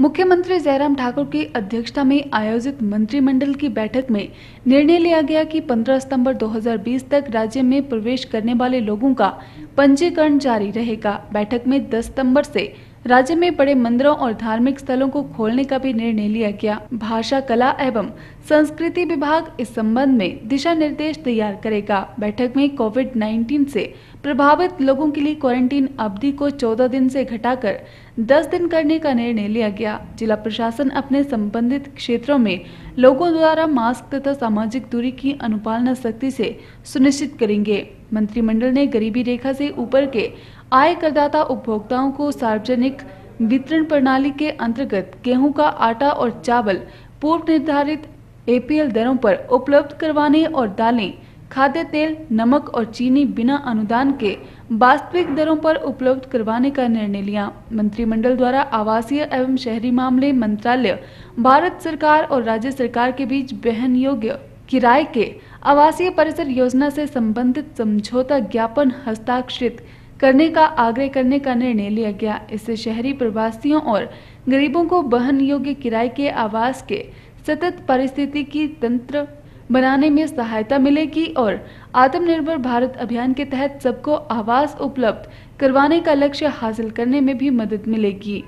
मुख्यमंत्री जयराम ठाकुर की अध्यक्षता में आयोजित मंत्रिमंडल की बैठक में निर्णय लिया गया कि 15 सितंबर 2020 तक राज्य में प्रवेश करने वाले लोगों का पंजीकरण जारी रहेगा। बैठक में 10 सितंबर से राज्य में बड़े मंदिरों और धार्मिक स्थलों को खोलने का भी निर्णय लिया गया। भाषा, कला एवं संस्कृति विभाग इस संबंध में दिशा निर्देश तैयार करेगा। बैठक में कोविड 19 से प्रभावित लोगों के लिए क्वारंटीन अवधि को 14 दिन से घटाकर 10 दिन करने का निर्णय लिया गया। जिला प्रशासन अपने संबंधित क्षेत्रों में लोगों द्वारा मास्क तथा सामाजिक दूरी की अनुपालना सख्ती से सुनिश्चित करेंगे। मंत्रिमंडल ने गरीबी रेखा से ऊपर के आय करदाता उपभोक्ताओं को सार्वजनिक वितरण प्रणाली के अंतर्गत गेहूँ का आटा और चावल पूर्व निर्धारित एपीएल दरों पर उपलब्ध करवाने और दालें, खाद्य तेल, नमक और चीनी बिना अनुदान के वास्तविक दरों पर उपलब्ध करवाने का निर्णय लिया। मंत्रिमंडल द्वारा आवासीय एवं शहरी मामले मंत्रालय, भारत सरकार और राज्य सरकार के बीच बहन योग्य किराए के आवासीय परिसर योजना से संबंधित समझौता ज्ञापन हस्ताक्षरित करने का आग्रह करने का निर्णय लिया गया। इससे शहरी प्रवासियों और गरीबों को बहन योग्य किराए के आवास के सतत परिस्थिति की तंत्र बनाने में सहायता मिलेगी और आत्मनिर्भर भारत अभियान के तहत सबको आवास उपलब्ध करवाने का लक्ष्य हासिल करने में भी मदद मिलेगी।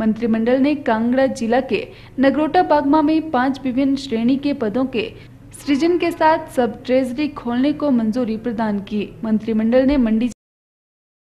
मंत्रिमंडल ने कांगड़ा जिला के नगरोटा बागमा में पाँच विभिन्न श्रेणी के पदों के सृजन के साथ सब ट्रेजरी खोलने को मंजूरी प्रदान की। मंत्रिमंडल ने मंडी